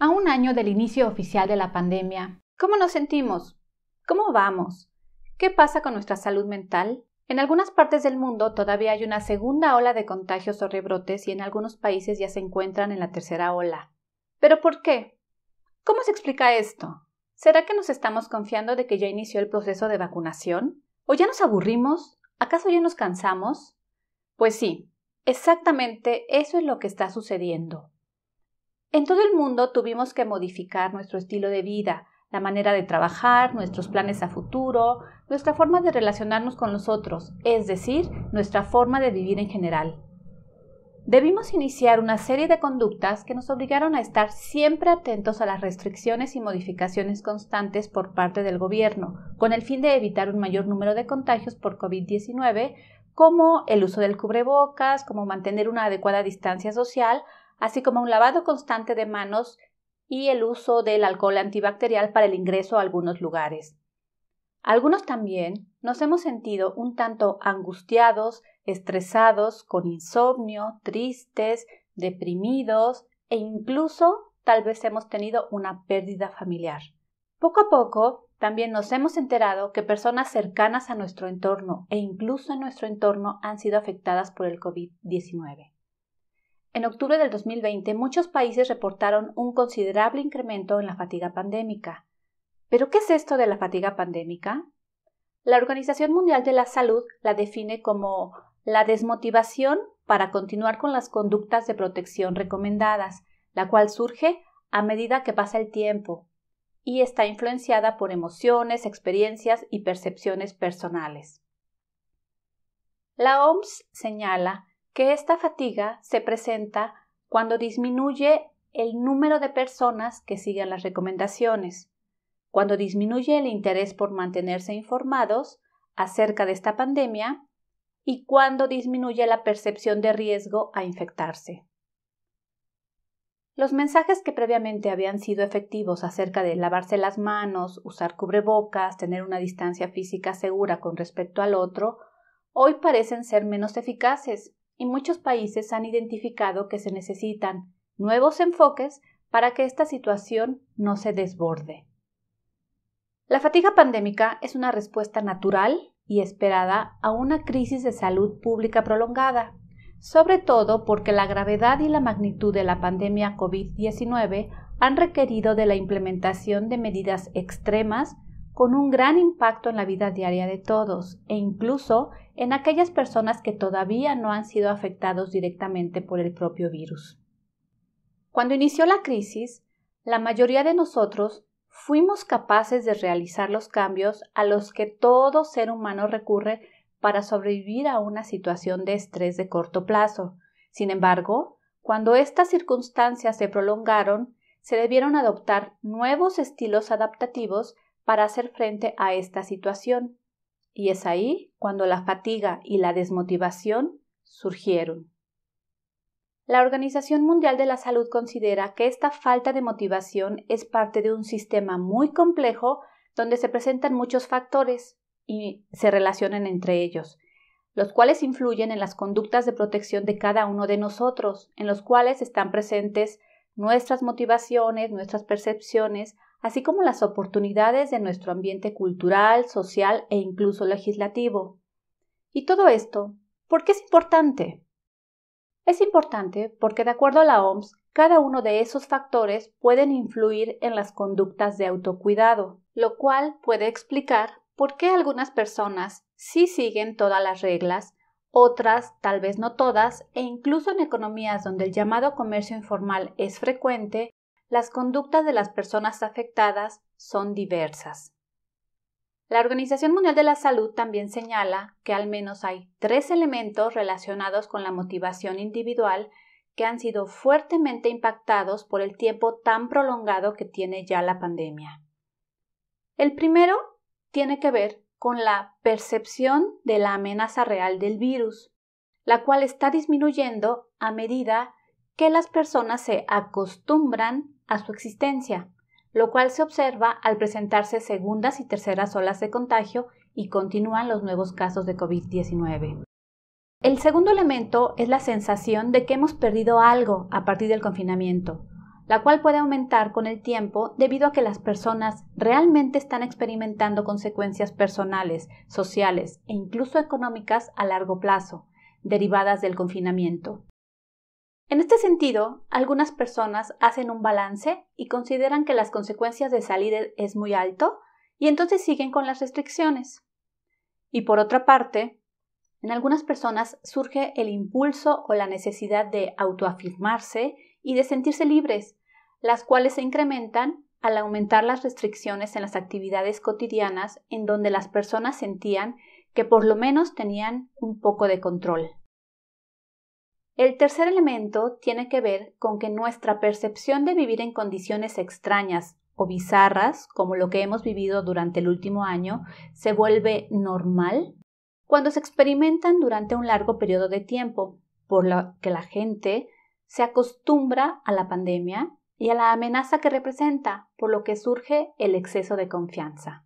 A un año del inicio oficial de la pandemia, ¿cómo nos sentimos? ¿Cómo vamos? ¿Qué pasa con nuestra salud mental? En algunas partes del mundo todavía hay una segunda ola de contagios o rebrotes y en algunos países ya se encuentran en la tercera ola. ¿Pero por qué? ¿Cómo se explica esto? ¿Será que nos estamos confiando de que ya inició el proceso de vacunación? ¿O ya nos aburrimos? ¿Acaso ya nos cansamos? Pues sí, exactamente eso es lo que está sucediendo. En todo el mundo tuvimos que modificar nuestro estilo de vida, la manera de trabajar, nuestros planes a futuro, nuestra forma de relacionarnos con los otros, es decir, nuestra forma de vivir en general. Debimos iniciar una serie de conductas que nos obligaron a estar siempre atentos a las restricciones y modificaciones constantes por parte del gobierno, con el fin de evitar un mayor número de contagios por COVID-19, como el uso del cubrebocas, como mantener una adecuada distancia social, así como un lavado constante de manos y el uso del alcohol antibacterial para el ingreso a algunos lugares. Algunos también nos hemos sentido un tanto angustiados, estresados, con insomnio, tristes, deprimidos e incluso tal vez hemos tenido una pérdida familiar. Poco a poco también nos hemos enterado que personas cercanas a nuestro entorno e incluso en nuestro entorno han sido afectadas por el COVID-19. En octubre del 2020 muchos países reportaron un considerable incremento en la fatiga pandémica. ¿Pero qué es esto de la fatiga pandémica? La Organización Mundial de la Salud la define como la desmotivación para continuar con las conductas de protección recomendadas, la cual surge a medida que pasa el tiempo y está influenciada por emociones, experiencias y percepciones personales. La OMS señala que esta fatiga se presenta cuando disminuye el número de personas que siguen las recomendaciones, cuando disminuye el interés por mantenerse informados acerca de esta pandemia y cuando disminuye la percepción de riesgo a infectarse. Los mensajes que previamente habían sido efectivos acerca de lavarse las manos, usar cubrebocas, tener una distancia física segura con respecto al otro, hoy parecen ser menos eficaces y muchos países han identificado que se necesitan nuevos enfoques para que esta situación no se desborde. La fatiga pandémica es una respuesta natural y esperada a una crisis de salud pública prolongada, sobre todo porque la gravedad y la magnitud de la pandemia COVID-19 han requerido de la implementación de medidas extremas con un gran impacto en la vida diaria de todos e incluso en aquellas personas que todavía no han sido afectados directamente por el propio virus. Cuando inició la crisis, la mayoría de nosotros fuimos capaces de realizar los cambios a los que todo ser humano recurre para sobrevivir a una situación de estrés de corto plazo. Sin embargo, cuando estas circunstancias se prolongaron, se debieron adoptar nuevos estilos adaptativos para hacer frente a esta situación. Y es ahí cuando la fatiga y la desmotivación surgieron. La Organización Mundial de la Salud considera que esta falta de motivación es parte de un sistema muy complejo donde se presentan muchos factores y se relacionan entre ellos, los cuales influyen en las conductas de protección de cada uno de nosotros, en los cuales están presentes nuestras motivaciones, nuestras percepciones, así como las oportunidades de nuestro ambiente cultural, social e incluso legislativo. Y todo esto, ¿por qué es importante? Es importante porque, de acuerdo a la OMS, cada uno de esos factores pueden influir en las conductas de autocuidado, lo cual puede explicar por qué algunas personas sí siguen todas las reglas, otras tal vez no todas, e incluso en economías donde el llamado comercio informal es frecuente, las conductas de las personas afectadas son diversas. La Organización Mundial de la Salud también señala que al menos hay tres elementos relacionados con la motivación individual que han sido fuertemente impactados por el tiempo tan prolongado que tiene ya la pandemia. El primero tiene que ver con la percepción de la amenaza real del virus, la cual está disminuyendo a medida que las personas se acostumbran a su existencia lo cual se observa al presentarse segundas y terceras olas de contagio y continúan los nuevos casos de COVID-19. El segundo elemento es la sensación de que hemos perdido algo a partir del confinamiento, la cual puede aumentar con el tiempo debido a que las personas realmente están experimentando consecuencias personales, sociales e incluso económicas a largo plazo, derivadas del confinamiento. En este sentido, algunas personas hacen un balance y consideran que las consecuencias de salir es muy alto y entonces siguen con las restricciones. Y por otra parte, en algunas personas surge el impulso o la necesidad de autoafirmarse y de sentirse libres, las cuales se incrementan al aumentar las restricciones en las actividades cotidianas en donde las personas sentían que por lo menos tenían un poco de control. El tercer elemento tiene que ver con que nuestra percepción de vivir en condiciones extrañas o bizarras, como lo que hemos vivido durante el último año, se vuelve normal cuando se experimentan durante un largo periodo de tiempo, por lo que la gente se acostumbra a la pandemia y a la amenaza que representa, por lo que surge el exceso de confianza.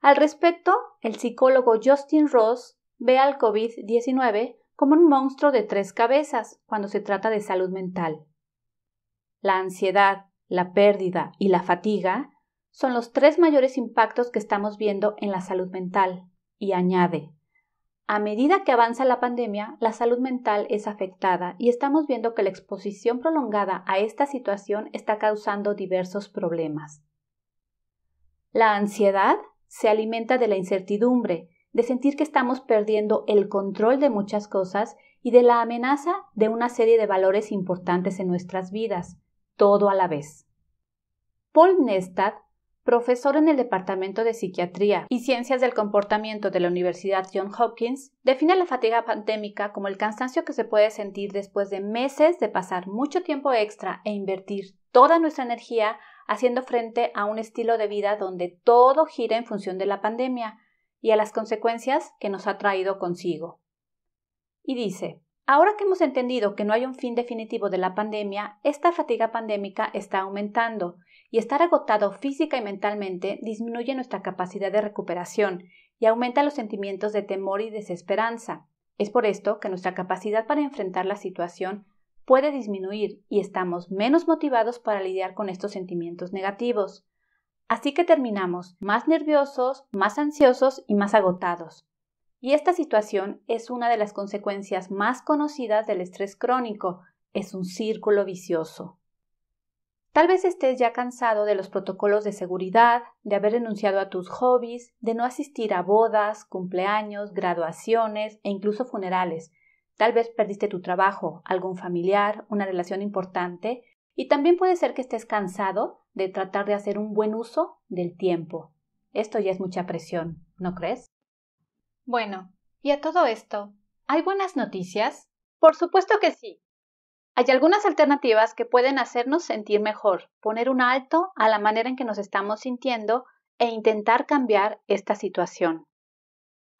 Al respecto, el psicólogo Justin Ross ve al COVID-19 como un monstruo de tres cabezas cuando se trata de salud mental. La ansiedad, la pérdida y la fatiga son los tres mayores impactos que estamos viendo en la salud mental, y añade a medida que avanza la pandemia, la salud mental es afectada y estamos viendo que la exposición prolongada a esta situación está causando diversos problemas. La ansiedad se alimenta de la incertidumbre, de sentir que estamos perdiendo el control de muchas cosas y de la amenaza de una serie de valores importantes en nuestras vidas, todo a la vez. Paul Nestad profesor en el Departamento de Psiquiatría y Ciencias del Comportamiento de la Universidad Johns Hopkins, define la fatiga pandémica como el cansancio que se puede sentir después de meses de pasar mucho tiempo extra e invertir toda nuestra energía haciendo frente a un estilo de vida donde todo gira en función de la pandemia y a las consecuencias que nos ha traído consigo. Y dice, Ahora que hemos entendido que no hay un fin definitivo de la pandemia, esta fatiga pandémica está aumentando y estar agotado física y mentalmente disminuye nuestra capacidad de recuperación y aumenta los sentimientos de temor y desesperanza. Es por esto que nuestra capacidad para enfrentar la situación puede disminuir y estamos menos motivados para lidiar con estos sentimientos negativos. Así que terminamos más nerviosos, más ansiosos y más agotados. Y esta situación es una de las consecuencias más conocidas del estrés crónico. Es un círculo vicioso. Tal vez estés ya cansado de los protocolos de seguridad, de haber renunciado a tus hobbies, de no asistir a bodas, cumpleaños, graduaciones e incluso funerales. Tal vez perdiste tu trabajo, algún familiar, una relación importante, y también puede ser que estés cansado de tratar de hacer un buen uso del tiempo. Esto ya es mucha presión, ¿no crees? Bueno, y a todo esto, ¿hay buenas noticias? Por supuesto que sí. Hay algunas alternativas que pueden hacernos sentir mejor, poner un alto a la manera en que nos estamos sintiendo e intentar cambiar esta situación.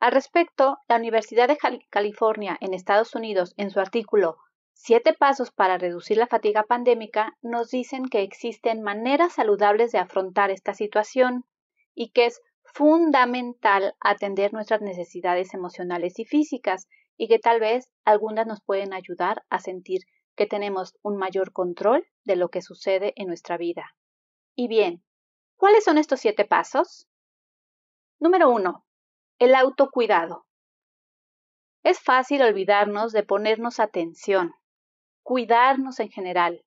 Al respecto, la Universidad de California en Estados Unidos, en su artículo Siete pasos para reducir la fatiga pandémica, nos dicen que existen maneras saludables de afrontar esta situación y que es fundamental atender nuestras necesidades emocionales y físicas y que tal vez algunas nos pueden ayudar a sentir que tenemos un mayor control de lo que sucede en nuestra vida. Y bien, ¿cuáles son estos siete pasos? Número uno, el autocuidado. Es fácil olvidarnos de ponernos atención, cuidarnos en general.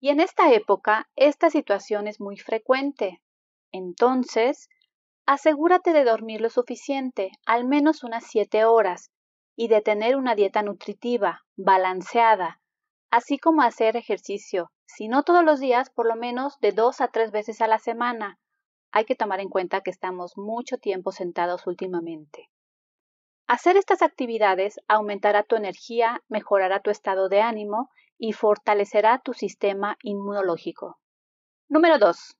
Y en esta época, esta situación es muy frecuente. Entonces, asegúrate de dormir lo suficiente, al menos unas siete horas, y de tener una dieta nutritiva, balanceada, así como hacer ejercicio, si no todos los días, por lo menos de dos a tres veces a la semana. Hay que tomar en cuenta que estamos mucho tiempo sentados últimamente. Hacer estas actividades aumentará tu energía, mejorará tu estado de ánimo y fortalecerá tu sistema inmunológico. Número 2.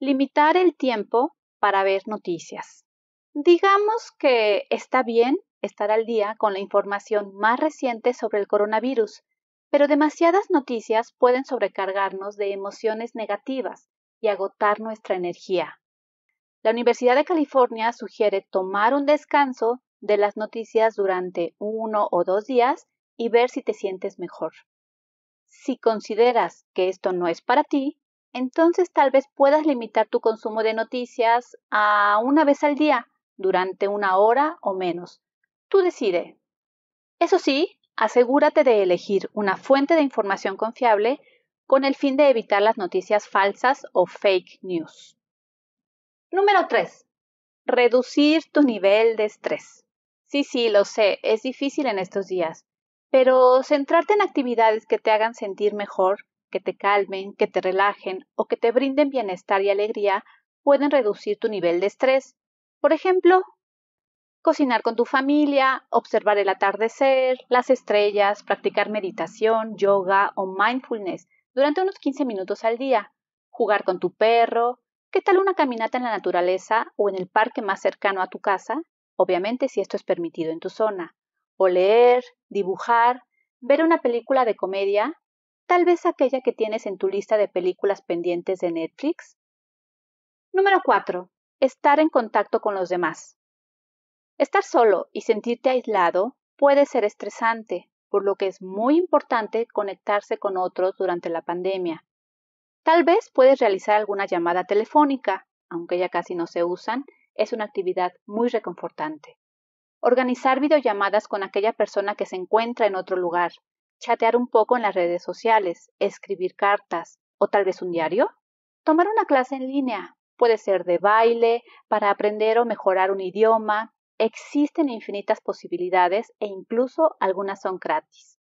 Limitar el tiempo para ver noticias. Digamos que está bien estar al día con la información más reciente sobre el coronavirus, pero demasiadas noticias pueden sobrecargarnos de emociones negativas y agotar nuestra energía. La Universidad de California sugiere tomar un descanso de las noticias durante uno o dos días y ver si te sientes mejor. Si consideras que esto no es para ti, entonces tal vez puedas limitar tu consumo de noticias a una vez al día, durante una hora o menos. Tú decide. Eso sí, asegúrate de elegir una fuente de información confiable con el fin de evitar las noticias falsas o fake news. Número 3. Reducir tu nivel de estrés. Sí, sí, lo sé, es difícil en estos días, pero centrarte en actividades que te hagan sentir mejor, que te calmen, que te relajen o que te brinden bienestar y alegría pueden reducir tu nivel de estrés. Por ejemplo, cocinar con tu familia, observar el atardecer, las estrellas, practicar meditación, yoga o mindfulness durante unos 15 minutos al día, jugar con tu perro, ¿qué tal una caminata en la naturaleza o en el parque más cercano a tu casa? Obviamente si esto es permitido en tu zona. O leer, dibujar, ver una película de comedia, tal vez aquella que tienes en tu lista de películas pendientes de Netflix. Número 4. Estar en contacto con los demás. Estar solo y sentirte aislado puede ser estresante, por lo que es muy importante conectarse con otros durante la pandemia. Tal vez puedes realizar alguna llamada telefónica, aunque ya casi no se usan, es una actividad muy reconfortante. Organizar videollamadas con aquella persona que se encuentra en otro lugar, chatear un poco en las redes sociales, escribir cartas o tal vez un diario. Tomar una clase en línea, puede ser de baile, para aprender o mejorar un idioma, Existen infinitas posibilidades e incluso algunas son gratis.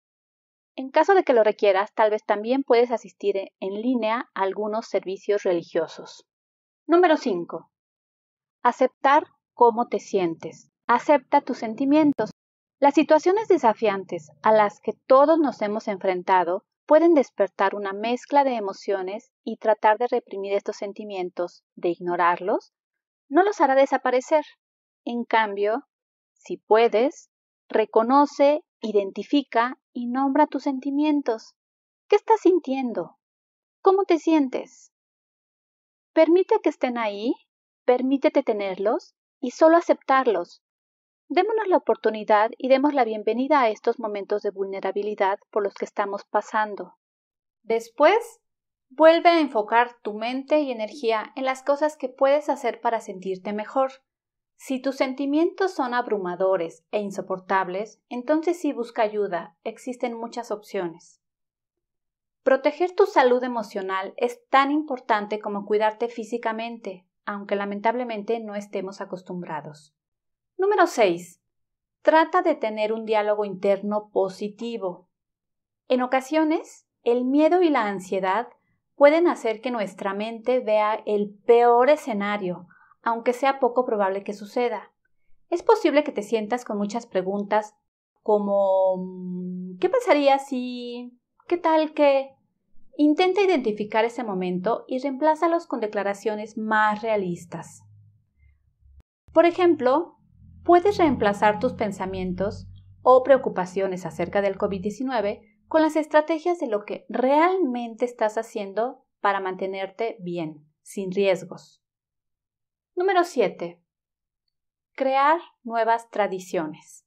En caso de que lo requieras, tal vez también puedes asistir en línea a algunos servicios religiosos. Número 5. Aceptar cómo te sientes. Acepta tus sentimientos. Las situaciones desafiantes a las que todos nos hemos enfrentado pueden despertar una mezcla de emociones y tratar de reprimir estos sentimientos, de ignorarlos, no los hará desaparecer, en cambio, si puedes, reconoce, identifica y nombra tus sentimientos. ¿Qué estás sintiendo? ¿Cómo te sientes? Permite que estén ahí, permítete tenerlos y solo aceptarlos. Démonos la oportunidad y demos la bienvenida a estos momentos de vulnerabilidad por los que estamos pasando. Después, vuelve a enfocar tu mente y energía en las cosas que puedes hacer para sentirte mejor. Si tus sentimientos son abrumadores e insoportables, entonces sí busca ayuda, existen muchas opciones. Proteger tu salud emocional es tan importante como cuidarte físicamente, aunque lamentablemente no estemos acostumbrados. Número 6. Trata de tener un diálogo interno positivo. En ocasiones, el miedo y la ansiedad pueden hacer que nuestra mente vea el peor escenario, aunque sea poco probable que suceda. Es posible que te sientas con muchas preguntas como ¿qué pasaría si? ¿Qué tal que? Intenta identificar ese momento y reemplázalos con declaraciones más realistas. Por ejemplo, puedes reemplazar tus pensamientos o preocupaciones acerca del COVID-19 con las estrategias de lo que realmente estás haciendo para mantenerte bien, sin riesgos. Número 7. Crear nuevas tradiciones.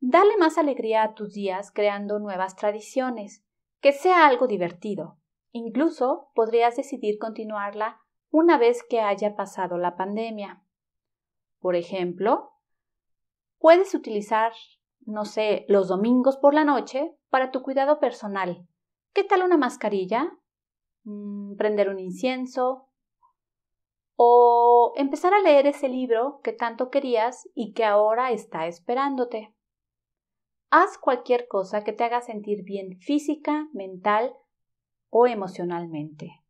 Dale más alegría a tus días creando nuevas tradiciones, que sea algo divertido. Incluso podrías decidir continuarla una vez que haya pasado la pandemia. Por ejemplo, puedes utilizar, no sé, los domingos por la noche para tu cuidado personal. ¿Qué tal una mascarilla? Mm, prender un incienso, o empezar a leer ese libro que tanto querías y que ahora está esperándote. Haz cualquier cosa que te haga sentir bien física, mental o emocionalmente.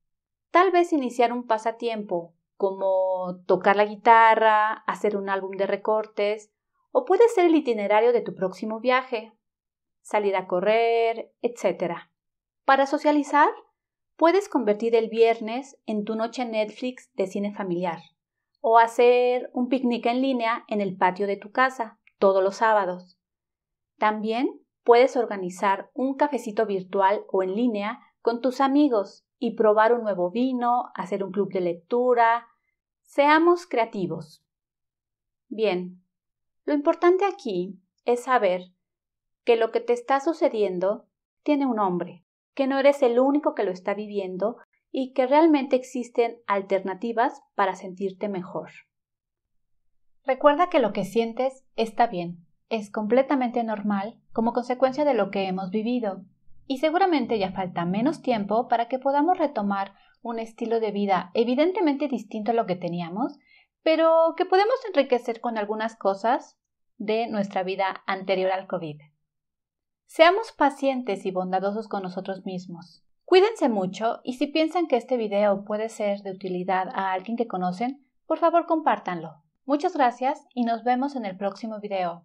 Tal vez iniciar un pasatiempo como tocar la guitarra, hacer un álbum de recortes, o puede ser el itinerario de tu próximo viaje, salir a correr, etc. Para socializar, Puedes convertir el viernes en tu noche Netflix de cine familiar o hacer un picnic en línea en el patio de tu casa todos los sábados. También puedes organizar un cafecito virtual o en línea con tus amigos y probar un nuevo vino, hacer un club de lectura. Seamos creativos. Bien, lo importante aquí es saber que lo que te está sucediendo tiene un nombre que no eres el único que lo está viviendo y que realmente existen alternativas para sentirte mejor. Recuerda que lo que sientes está bien, es completamente normal como consecuencia de lo que hemos vivido y seguramente ya falta menos tiempo para que podamos retomar un estilo de vida evidentemente distinto a lo que teníamos, pero que podemos enriquecer con algunas cosas de nuestra vida anterior al COVID. Seamos pacientes y bondadosos con nosotros mismos. Cuídense mucho y si piensan que este video puede ser de utilidad a alguien que conocen, por favor compártanlo. Muchas gracias y nos vemos en el próximo video.